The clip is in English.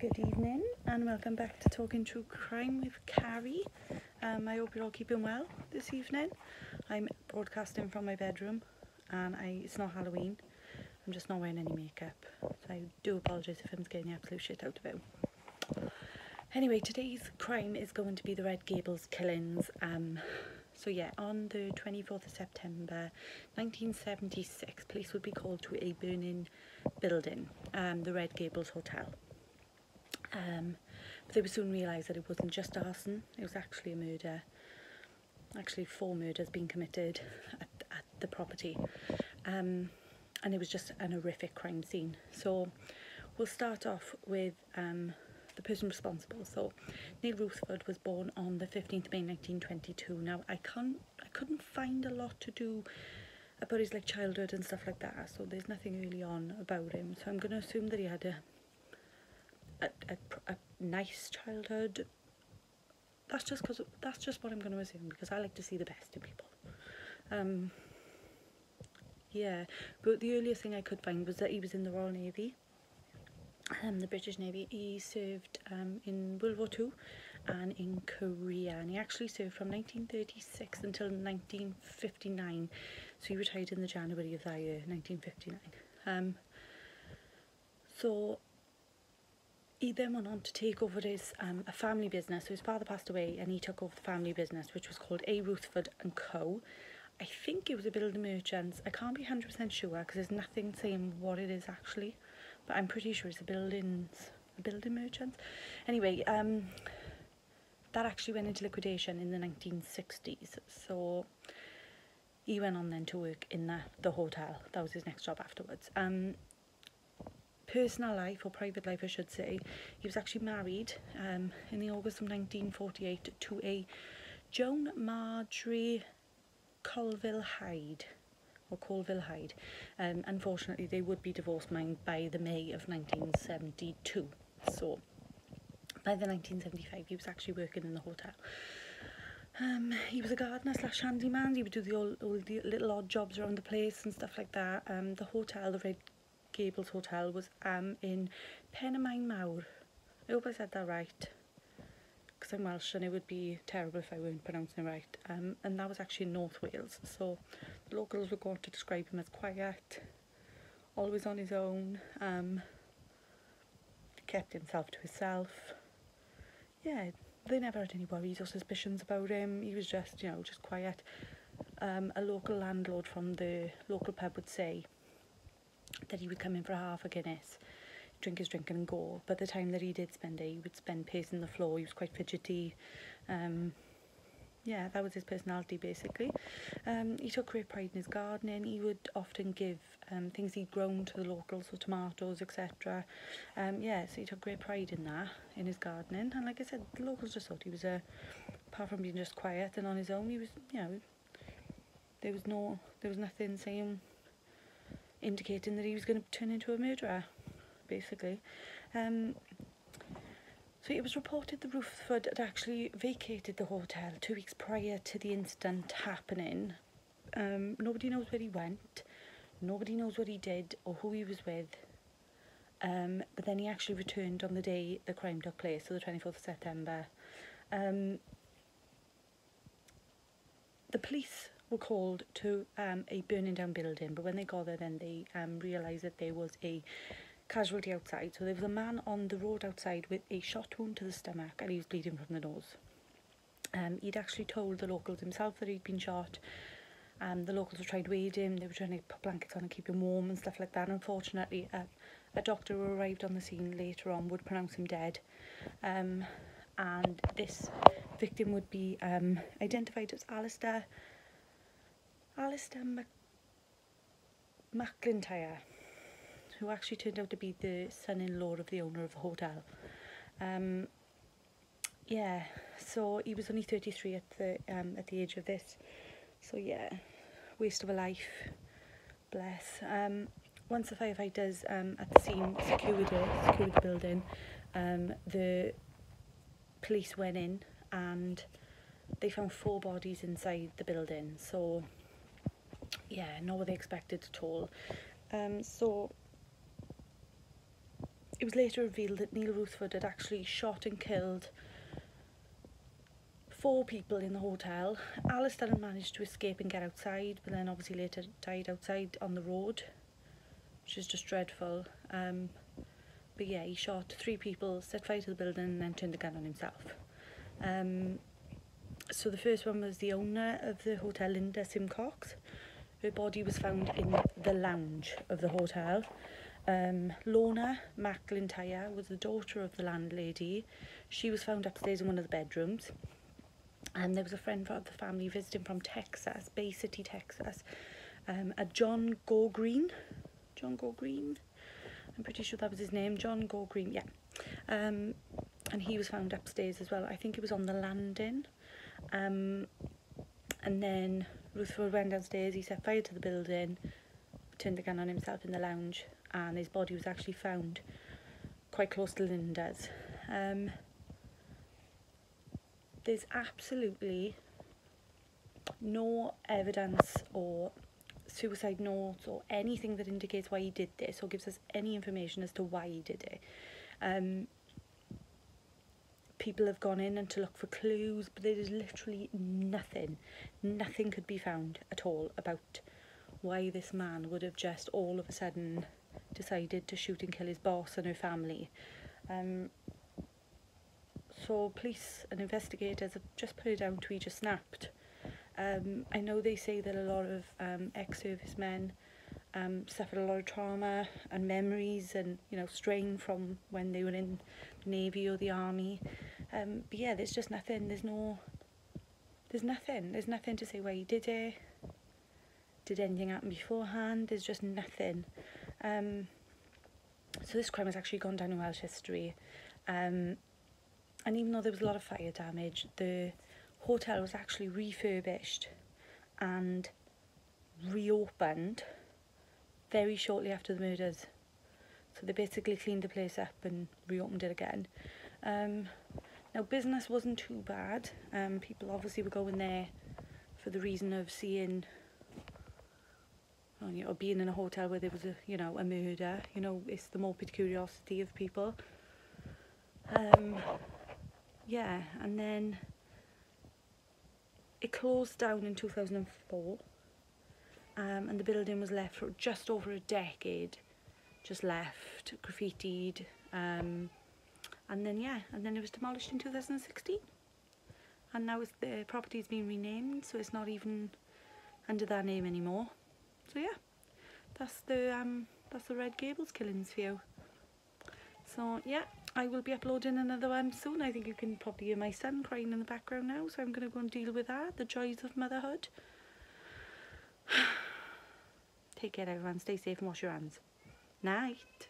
Good evening and welcome back to Talking True Crime with Carrie. Um, I hope you're all keeping well this evening. I'm broadcasting from my bedroom and I, it's not Halloween. I'm just not wearing any makeup. So I do apologise if I'm getting the absolute shit out of it. Anyway, today's crime is going to be the Red Gables killings. Um, so yeah, on the 24th of September 1976, police would be called to a burning building, um, the Red Gables Hotel. Um, but they were soon realise that it wasn't just arson, it was actually a murder, actually four murders being committed at, at the property. Um, and it was just an horrific crime scene. So we'll start off with um, the person responsible. So Neil Ruthford was born on the 15th of May 1922. Now I can't, I couldn't find a lot to do about his like childhood and stuff like that. So there's nothing really on about him. So I'm going to assume that he had a a, a, a nice childhood. That's just because that's just what I'm going to assume because I like to see the best in people. Um, yeah, but the earliest thing I could find was that he was in the Royal Navy, um, the British Navy. He served um, in World War Two and in Korea, and he actually served from 1936 until 1959. So he retired in the January of that year, 1959. Um, so Eben went on to take over his um, a family business. So his father passed away and he took over the family business, which was called A. Ruthford and Co. I think it was a builder merchants. I can't be 100% sure because there's nothing saying what it is actually. But I'm pretty sure it's a buildings, a building merchants. Anyway, um, that actually went into liquidation in the 1960s. So he went on then to work in the, the hotel. That was his next job afterwards. Um, personal life or private life I should say he was actually married um, in the August of 1948 to a Joan Marjorie Colville Hyde or Colville Hyde um, unfortunately they would be divorced by the May of 1972 so by the 1975 he was actually working in the hotel um, he was a gardener slash handyman. He would do the all, all the little odd jobs around the place and stuff like that. Um, the hotel, the Red Gables Hotel was um, in Penmaenmawr. I hope I said that right because I'm Welsh and it would be terrible if I weren't pronouncing it right. Um, and that was actually North Wales. So the locals were going to describe him as quiet, always on his own, um, kept himself to himself. Yeah, they never had any worries or suspicions about him. He was just, you know, just quiet. Um, a local landlord from the local pub would say that he would come in for half a Guinness, drink his drink and go. But the time that he did spend there, he would spend pacing the floor. He was quite fidgety. Um, yeah, that was his personality basically. Um, he took great pride in his gardening. He would often give um, things he'd grown to the locals, so tomatoes, etc. Um, yeah, so he took great pride in that, in his gardening. And like I said, the locals just thought he was a, apart from being just quiet and on his own, he was, you know, there was no, there was nothing saying indicating that he was going to turn into a murderer, basically. Um, so it was reported the Ruthford had actually vacated the hotel two weeks prior to the incident happening. Um, nobody knows where he went, nobody knows what he did or who he was with. Um, but then he actually returned on the day the crime took place, so the 24th of September. Um, the police were called to um, a burning down building, but when they got there, then they um, realised that there was a casualty outside. So there was a man on the road outside with a shot wound to the stomach, and he was bleeding from the nose. Um, he'd actually told the locals himself that he'd been shot. Um, the locals were trying to aid him, they were trying to put blankets on and keep him warm and stuff like that. Unfortunately, a doctor who arrived on the scene later on would pronounce him dead. Um, and this victim would be um, identified as Alistair Alistair Mac McIntyre, who actually turned out to be the son-in-law of the owner of the hotel. Um, yeah, so he was only 33 at the um, at the age of this. So yeah, waste of a life. Bless. Um, once the firefighters um, at the scene secured it, secured the building, um, the police went in and they found four bodies inside the building. So yeah, not what they expected at all. Um, so it was later revealed that Neil Ruthford had actually shot and killed four people in the hotel. Alistair had managed to escape and get outside, but then obviously later died outside on the road, which is just dreadful. Um, but yeah, he shot three people, set fire to the building, and then turned the gun on himself. Um, so the first one was the owner of the hotel, Linda Simcox. Her body was found in the lounge of the hotel. Um, Lorna McIntyre was the daughter of the landlady. She was found upstairs in one of the bedrooms. And there was a friend of the family visiting from Texas, Bay City, Texas, um, a John Go Green. John Go Green? I'm pretty sure that was his name, John Go Green, yeah. Um, and he was found upstairs as well. I think it was on the landing. Um, And then Rutherford went downstairs, he set fire to the building, turned the gun on himself in the lounge, and his body was actually found quite close to Linda's. Um, there's absolutely no evidence or suicide notes or anything that indicates why he did this or gives us any information as to why he did it. Um, people have gone in and to look for clues, but there is literally nothing, nothing could be found at all about why this man would have just all of a sudden decided to shoot and kill his boss and her family. Um, so police and investigators have just put it down to he just snapped. Um, I know they say that a lot of um, ex-servicemen um, suffered a lot of trauma and memories and you know strain from when they were in navy or the army. Um, but yeah there's just nothing. There's no there's nothing. There's nothing to say why he did it did anything happen beforehand. There's just nothing. Um, so this crime has actually gone down in Welsh history. Um, and even though there was a lot of fire damage the hotel was actually refurbished and reopened very shortly after the murders. So they basically cleaned the place up and reopened it again. Um, now business wasn't too bad. Um, people obviously were going there for the reason of seeing, well, you know, being in a hotel where there was a, you know, a murder. You know, it's the morbid curiosity of people. Um, yeah, and then it closed down in 2004 um, and the building was left for just over a decade just left graffitied um, and then yeah and then it was demolished in 2016 and now the property's been renamed so it's not even under that name anymore. So yeah that's the um that's the red gables killings for you. So yeah I will be uploading another one soon. I think you can probably hear my son crying in the background now so I'm going to go and deal with that the joys of motherhood. Take care everyone, stay safe and wash your hands. Night.